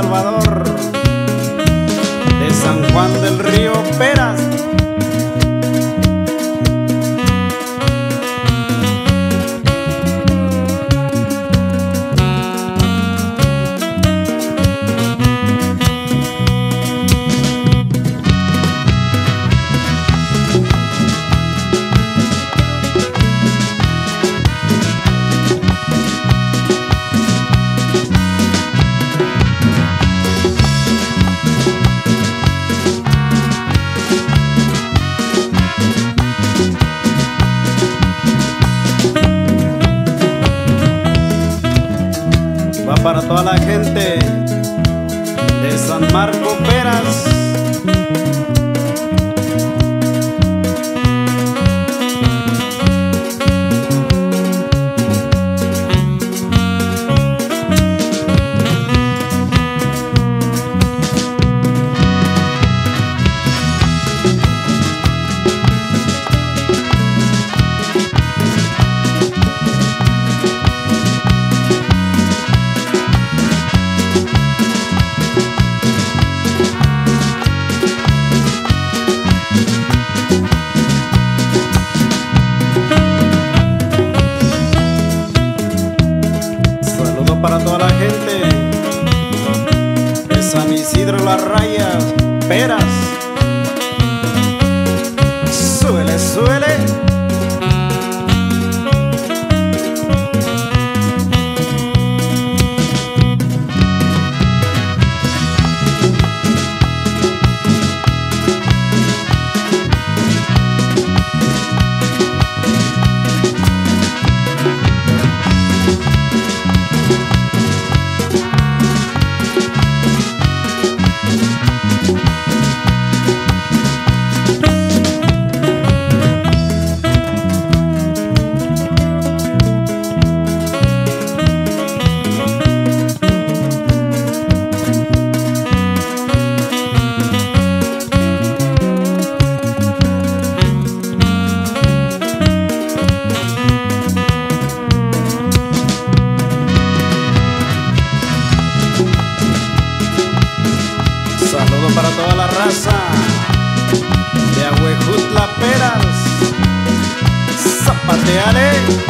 Salvador de San Juan del Río Peras. Para toda la gente de San Marco Peras. Para toda la gente de San Isidro Las Rayas, Peras. Para toda la raza de Ahuejutla Peras. Zapateale.